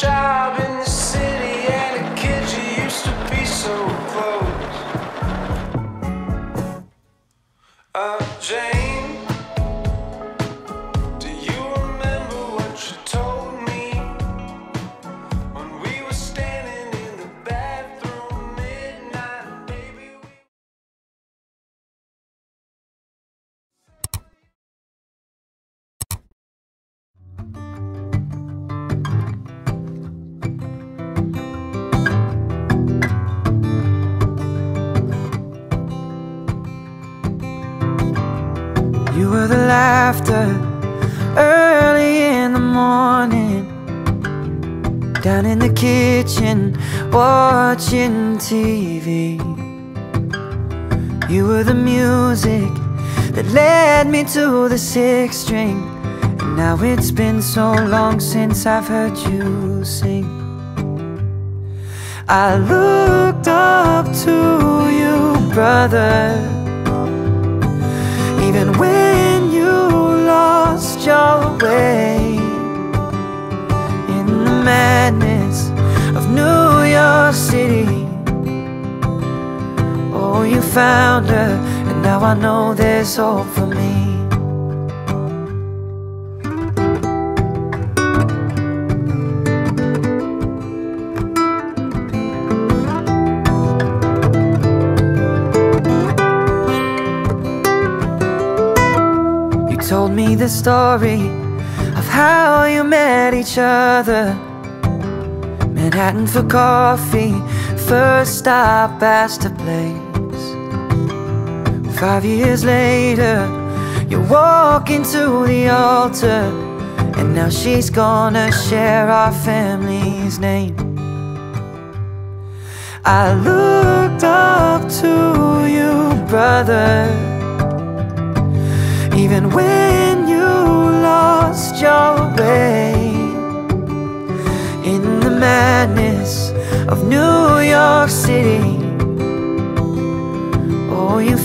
job in the laughter early in the morning. Down in the kitchen watching TV You were the music that led me to the six string. And now it's been so long since I've heard you sing. I looked up to you, brother. Even when lost your way in the madness of New York City. Oh, you found her, and now I know there's hope for me. story of how you met each other. Manhattan for coffee, first stop, past a place. Five years later, you walk into the altar, and now she's gonna share our family's name. I looked up to you, brother, even when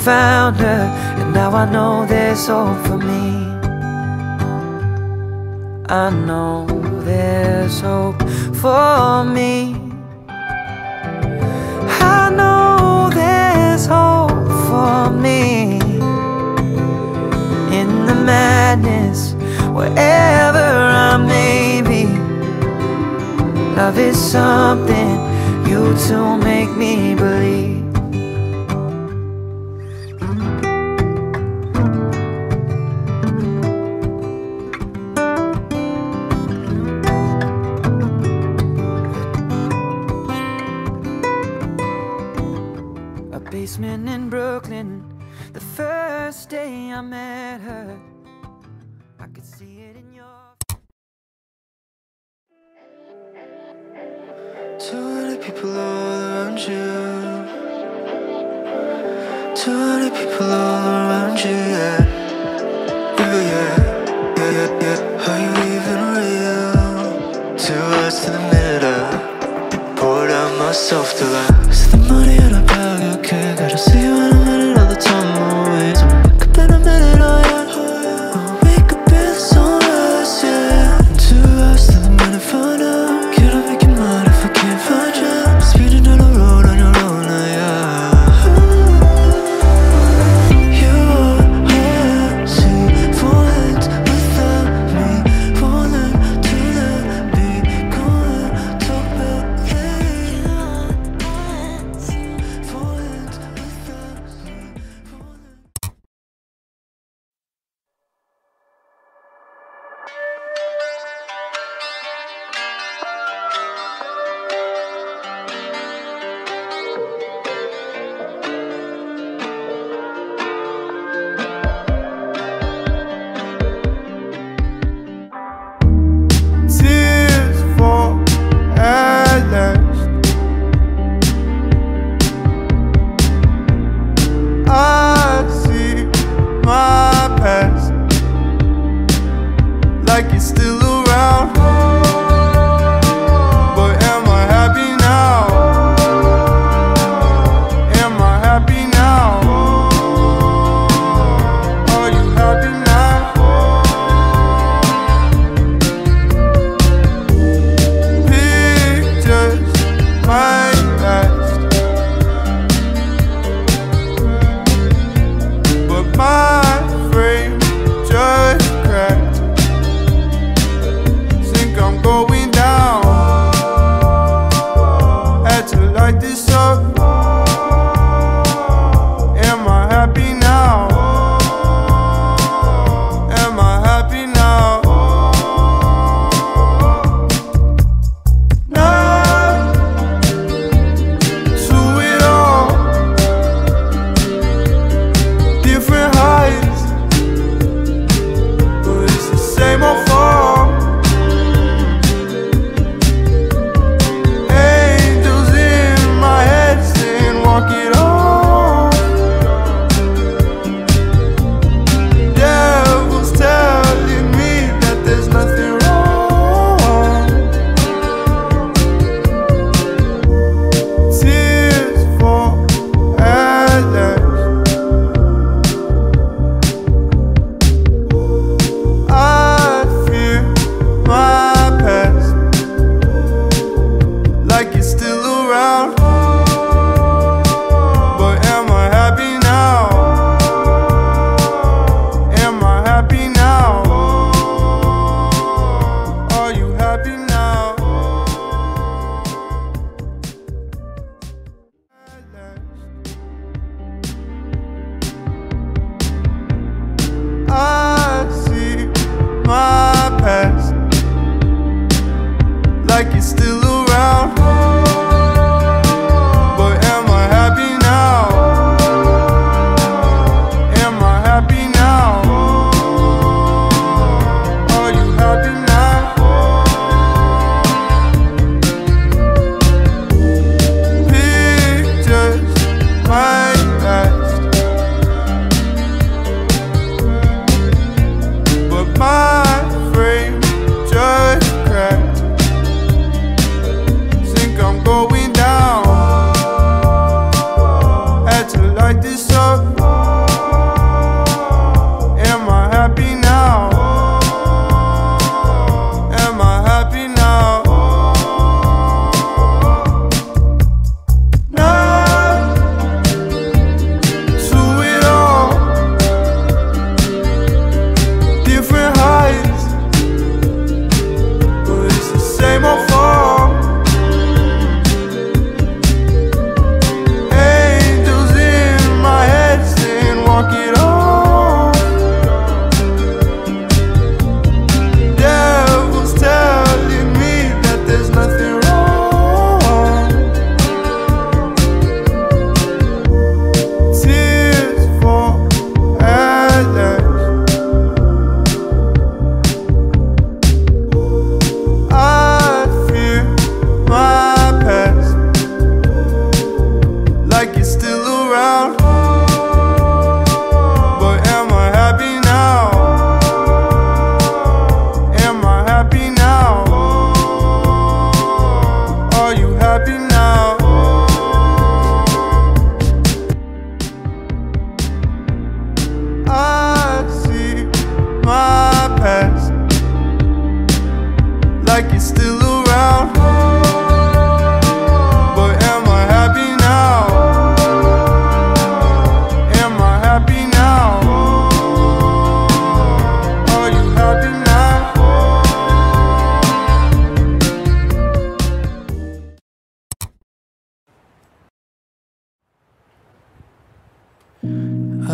found her, and now I know there's hope for me. I know there's hope for me. I know there's hope for me. In the madness, wherever I may be, love is something you two make me believe.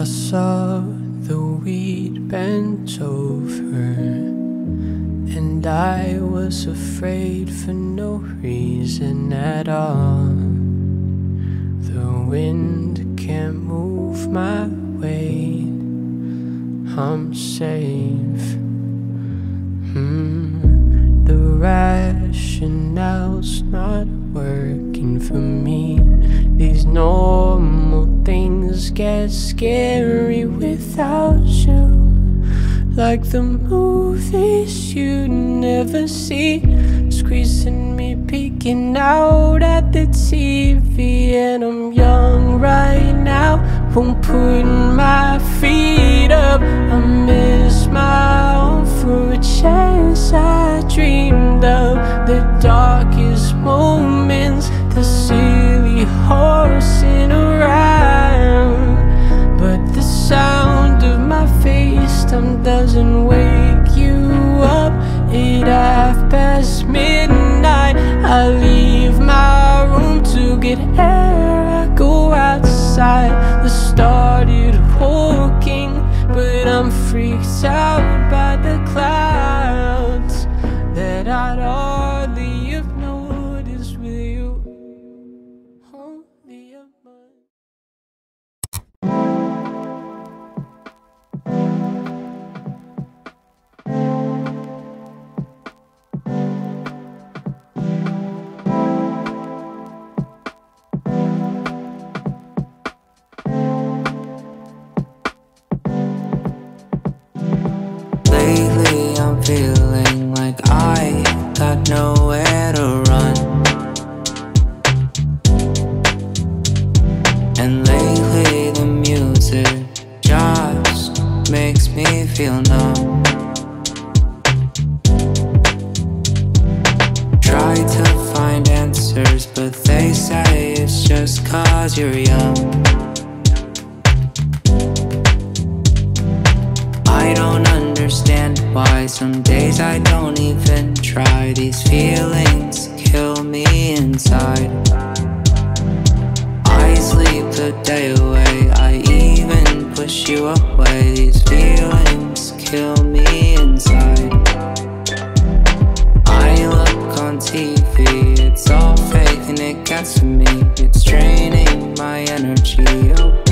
I saw the weed bent over, and I was afraid for no reason at all. The wind can't move my weight, I'm safe. Hmm, the rationale's not working for me. These normal things get scary without you. Like the movies you never see. Squeezing me, peeking out at the TV. And I'm young right now, won't put my feet up. I miss my own for a chance I dreamed I don't even try. These feelings kill me inside. I sleep the day away. I even push you away. These feelings kill me inside. I look on TV It's all fake and it gets to me. It's draining my energy. Away